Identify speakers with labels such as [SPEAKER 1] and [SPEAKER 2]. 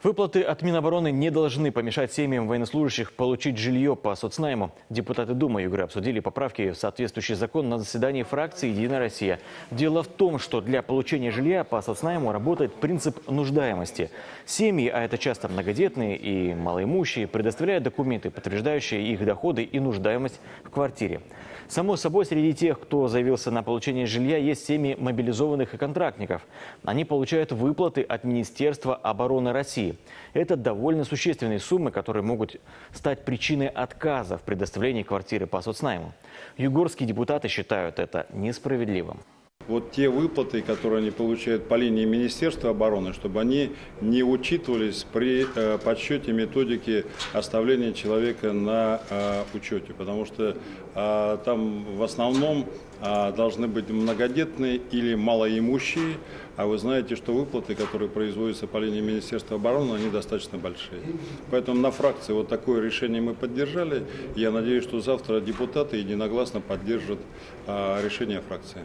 [SPEAKER 1] Выплаты от Минобороны не должны помешать семьям военнослужащих получить жилье по соцнайму. Депутаты Думы Югры обсудили поправки в соответствующий закон на заседании фракции «Единая Россия». Дело в том, что для получения жилья по соцнайму работает принцип нуждаемости. Семьи, а это часто многодетные и малоимущие, предоставляют документы, подтверждающие их доходы и нуждаемость в квартире. Само собой, среди тех, кто заявился на получение жилья, есть семьи мобилизованных и контрактников. Они получают выплаты от Министерства обороны России. Это довольно существенные суммы, которые могут стать причиной отказа в предоставлении квартиры по соцнайму. Югорские депутаты считают это несправедливым.
[SPEAKER 2] Вот те выплаты, которые они получают по линии Министерства обороны, чтобы они не учитывались при э, подсчете методики оставления человека на э, учете. Потому что э, там в основном должны быть многодетные или малоимущие. А вы знаете, что выплаты, которые производятся по линии Министерства обороны, они достаточно большие. Поэтому на фракции вот такое решение мы поддержали. Я надеюсь, что завтра депутаты единогласно поддержат решение фракции.